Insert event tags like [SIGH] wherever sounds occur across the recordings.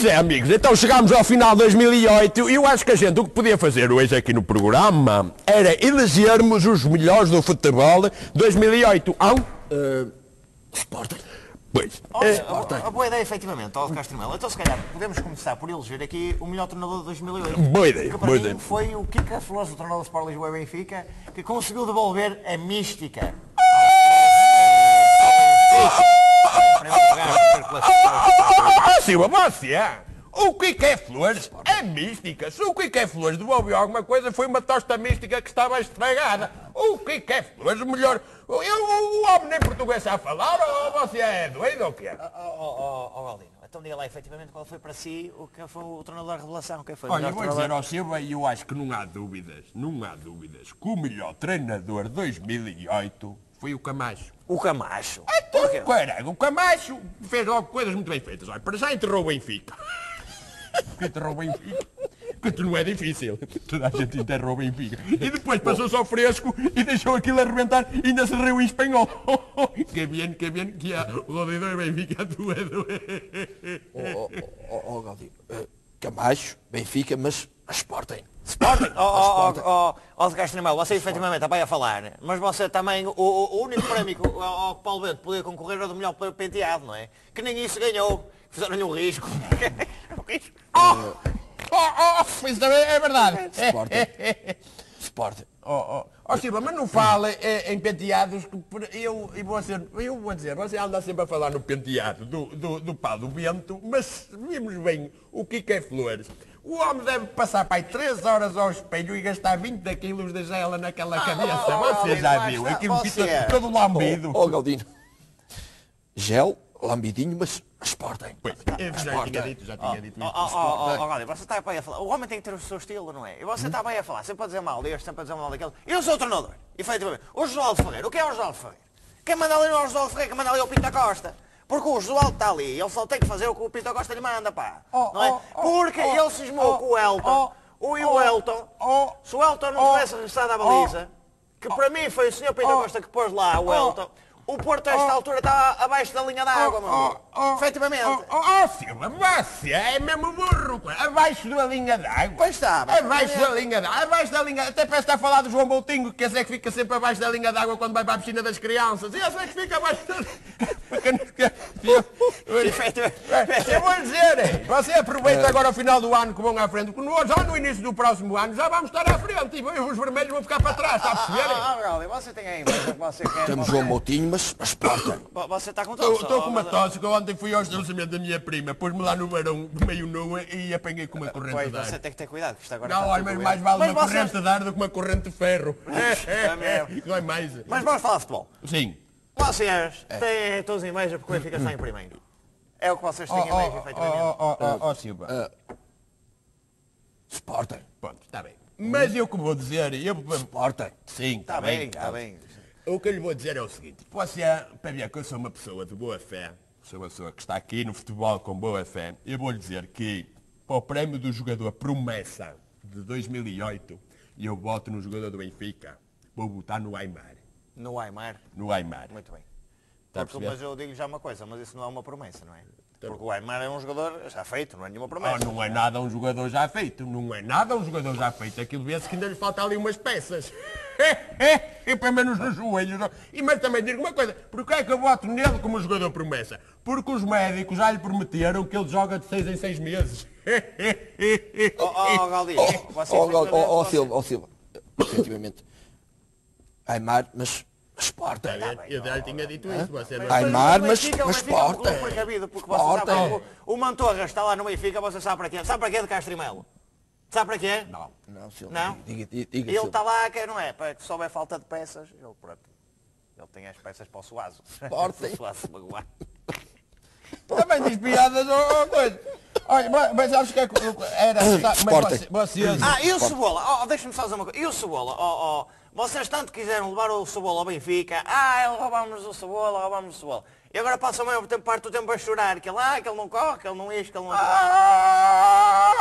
Pois é, amigos, então chegámos ao final de 2008 e eu acho que a gente o que podia fazer hoje aqui no programa era elegermos os melhores do futebol 2008. Ão? Uh, Sporting. Pois. Olha, a, a boa ideia, efetivamente, ó Castro Melo. Então, se calhar, podemos começar por eleger aqui o melhor treinador de 2008. Boa ideia, Que para boa mim ideia. foi o Kika Flores, o treinador do Sport Lisboa e Benfica, que conseguiu devolver a mística. Silva, você é? O que é flores? É mística. Se o que é flores devolveu alguma coisa, foi uma tosta mística que estava estragada. O que é flores? Melhor. Eu, o homem nem português sabe falar ou você é doido ou quê? Ó, ó, ó, ó, Galdino, então diga lá efetivamente qual foi para si o que foi o treinador da revelação, quem foi o Olha, eu vou dizer ao Silva e eu acho que não há dúvidas, não há dúvidas, que o melhor treinador de 2008 foi o Camacho. O Camacho. Então, Porquê? caralho, o Camacho fez logo coisas muito bem feitas. Olha, para já enterrou o Benfica. Que [LAUGHS] enterrou o Benfica. Que não é difícil. Toda a gente enterrou o Benfica. E depois passou só fresco e deixou aquilo arrebentar e ainda se riu em espanhol. [LAUGHS] Que bem, que bem que há o rodador Benfica [LAUGHS] tu é do... Ó oh, oh, Galdino. Uh, Camacho, Benfica, mas Sporting. Sporting? Ó, ó, ó, ó, de Castro Melo, você efetivamente está bem a falar, mas você também, o, o- único prémio que o ao que Paulo Bento podia concorrer era do melhor penteado, não é? Que nem isso ganhou. Fizeram-lhe um risco. [LAUGHS] Um risco. Oh, oh, oh, isso também é verdade. Sporting. [LAUGHS] Sporting. Oh, oh. oh Silva, mas não fale eh, em penteados que eu, eu, vou ser, eu vou dizer, você anda sempre a falar no penteado do, do, do pau do vento, mas vimos bem o que é flores. O homem deve passar para aí 3 horas ao espelho e gastar 20 quilos de gela naquela cabeça. oh, você oh, já oh, viu? oh, Aquilo você fica é. todo lambido. Ó Galdino. Gel, lambidinho, mas Sporting. Pois, eu já tinha dito, já tinha dito Ó, isso. ó, ó, ó, Galdino, você está bem a falar. O homem tem que ter o seu estilo, não é? E você está bem a falar, sempre a dizer mal deste, sempre a dizer mal daquele. Eu sou o treinador, efetivamente. O Josualdo Ferreira, o que é o Josualdo Ferreira? Quem manda ali não é o Josualdo Ferreira, quem manda ali é o Pinta Costa. Porque o Josualdo está ali, ele só tem que fazer o que o Pinta Costa lhe manda, pá. Oh, não é? oh, oh, Porque oh, ele cismou oh, com o Elton. oh, o e o Elton. oh, se o Elton não oh, tivesse regressado à baliza, que para mim foi o senhor Pinta oh, Costa que pôs lá o Elton. O Porto a esta oh, altura está abaixo da linha d'água, meu amigo. Efetivamente. Oh, oh, oh, Silva, você é mesmo burro, pá. abaixo da linha d'água. Pois está, Abaixo da linha d'água, abaixo da linha Até parece estar a falar do João Boutinho, que é que fica sempre abaixo da linha d'água quando vai para a piscina das crianças. E esse é que fica abaixo da. [LAUGHS] Eu vou dizer, hein, você aproveita agora o final do ano que vão à frente, porque no, já no início do próximo ano já vamos estar à frente e os vermelhos vão ficar para trás, está a perceber? Ah, ah, Gaudi, você tem aí, mas você quer. Temos você- João Moutinho, mas Sporting. Vo- Você está com tosse. Estou com uma mas- tosse que eu ontem fui ao estabelecimento da minha prima, pôs-me lá no varão meio nua e apanhei com uma corrente Pois, de ar. você tem que ter cuidado, que isto agora Não, está olha, mas mais vale Mas uma corrente de ar do que uma corrente de ferro. [LAUGHS] É mesmo. Não é mais. Mas vamos falar de futebol. Sim. Vocês têm todos inveja porque o Benfica está em primeiro. É o que vocês têm inveja, efetivamente. ó, Silva. Sporting. Pronto, está bem. Mas eu que vou dizer, eu... Sporting. Sim, Está bem, está bem. O que eu lhe vou dizer é o seguinte, você, para ver que eu sou uma pessoa de boa fé, sou uma pessoa que está aqui no futebol com boa fé, eu vou lhe dizer que para o prémio do jogador promessa de 2008, eu voto no jogador do Benfica, vou votar no Aymar. No Aymar. No Aymar. Muito bem. Está Porque- mas eu digo já uma coisa, mas isso não é uma promessa, não é? Porque o Aymar é um jogador já feito, não é nenhuma promessa. não é nada um jogador já feito, não é nada um jogador já feito. Aquilo vê-se que ainda lhe falta ali umas peças. [LAUGHS] e pelo menos nos joelhos. E mas também digo uma coisa, porque é que eu voto nele como jogador promessa? Porque os médicos já lhe prometeram que ele joga de seis em seis meses. [LAUGHS] Oh, oh, Ó Gal- ó, ó, você- Silva, ó Silva. Efetivamente. Aymar, mas Sporting. eu já lhe tinha dito isso, você não... Aymar, o mas, mas é um Sporting. precavido, porque você sabe, Sporting. o, o Mantorra está lá no Benfica, você sabe para quê? Sabe para quê de Castro e Melo? Sabe para quê? Não. Não. Não? Diga, diga, diga Ele está lá, que não é? Para que se houver falta de peças, ele pronto. Ele tem as peças para o Suazo. Sporting. [LAUGHS] o Suazo magoar. Também diz piadas ou coisa. Olha, mas, mas acho que é era... [COUGHS] Mas você- vocês... Ah, e o Cebola? Oh, deixa-me só dizer uma coisa. E o Cebola? Oh, oh, vocês tanto quiseram levar o Cebola ao Benfica. Ah, ele roubámos o Cebola, roubámos o Cebola. E agora passa o maior tempo, parte do tempo a chorar. Que ele, ah, que ele não corre, que ele não isto, que ele não... Ah,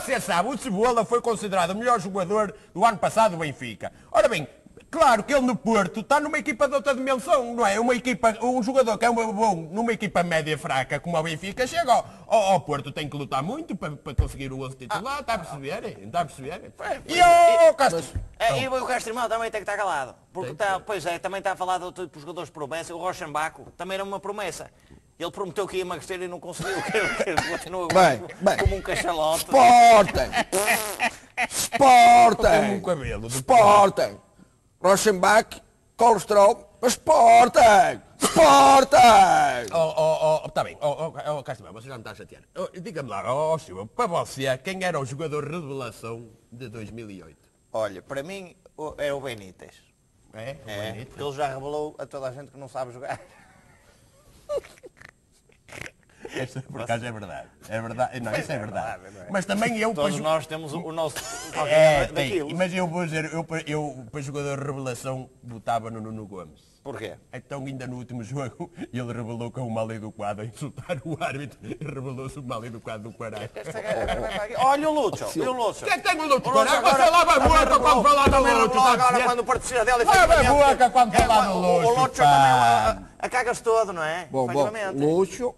você sabe, o Cebola foi considerado o melhor jogador do ano passado do Benfica. Ora bem, Claro que ele no Porto está numa equipa de outra dimensão, não é? Uma equipa, um jogador que é um bom numa equipa média fraca como o Benfica chega ao, ao- ao Porto, tem que lutar muito para, para conseguir o 11 titular, está a perceber? Está a perceber? E o Castro? É, e o Castro Irmão também tem que estar calado. Porque tá, pois é, também está a falar de outro tipo de jogadores de promessa. O Rochenbaco também era uma promessa. Ele prometeu que ia emagrecer e não conseguiu. [LAUGHS] Continua Bem, bem. como um cachalote. Sporting! [LAUGHS] Como um cabelo. Sporting! Rochenbach, colesterol, mas Sporting! Sporting! Oh, oh, oh, tá bem, oh, oh, oh Castro, você já me está a chatear. Oh, Diga-me lá, oh, Silva, para você, quem era o jogador revelação de 2008? Olha, para mim o- é o Benítez. É? O É, Benítez? porque ele já revelou a toda a gente que não sabe jogar. Essa, por acaso é verdade. É verdade. Não, isso é verdade. verdade, não é? Mas também eu Todos para nós temos o, nosso É, tem. Mas eu vou dizer, eu, para- eu para jogador de revelação votava no Nuno Gomes. Porquê? Então ainda no último jogo ele revelou que é o mal educado a insultar o árbitro e revelou-se o mal educado do. Esta aqui. Olha o Lúcio, e o Lúcio. Quem é que tem o Lúcio? O Lúcio Caralho, você lava a boca quando falar do Lúcio, Agora quando participa dele, Lava a boca quando é, falar do o- O Lúcio, Lúcio também a- cagas todo, não é? Bom, bom. Lúcio,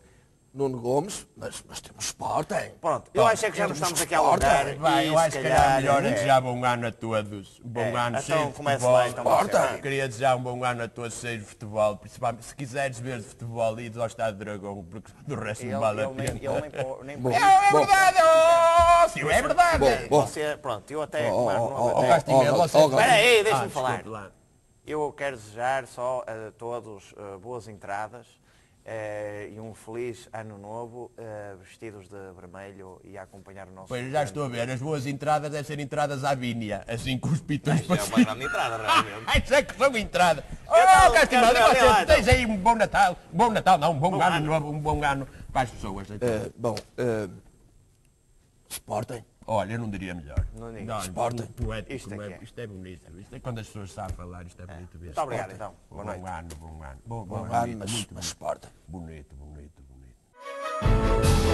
Nuno Gomes, mas, mas temos Sporting. Pronto, eu acho é que já nos estamos aqui a Sporting. alongar. Vai, eu acho que era calhar, melhor é. desejar bom ano a todos. Bom É, ano então cheio de futebol. lá, então. Porta. Queria desejar um bom ano a todos cheio de futebol. Principalmente se quiseres ver de futebol, ide ao Estado de Dragão, porque do resto Ele, não vale a nem, pena. ele nem, pô- nem Bom. É, é Bom. verdade, oh, sim, é verdade. Bom, bom. Você, pronto, eu até... Oh, oh, não- oh, oh, oh, Espera aí, deixa-me Ah, falar. Eu quero desejar só a todos eh, boas entradas eh, e um feliz ano novo, eh, vestidos de vermelho e a acompanhar o nosso... Pois já estou a ver, as boas entradas devem ser entradas à Vínia, assim com os pitões É uma grande entrada, [LAUGHS] realmente. Ai, sei que são entradas. Então, Oh, ver você então. tens aí um bom Natal. Um bom Natal, não, um bom, Bom ano, ano. novo, um bom ano para as pessoas. então. Eh, bom, eh, Sporting. Olha, eu não diria melhor. Não digo. Sporting. Isto, é, é, é? é, isto é bonito. Isto é quando as pessoas sabem falar, isto é bonito mesmo. Muito obrigado, então. Bom ano, bom ano. Bom, ano, mas, mas Sporting. Bonito, bonito, bonito.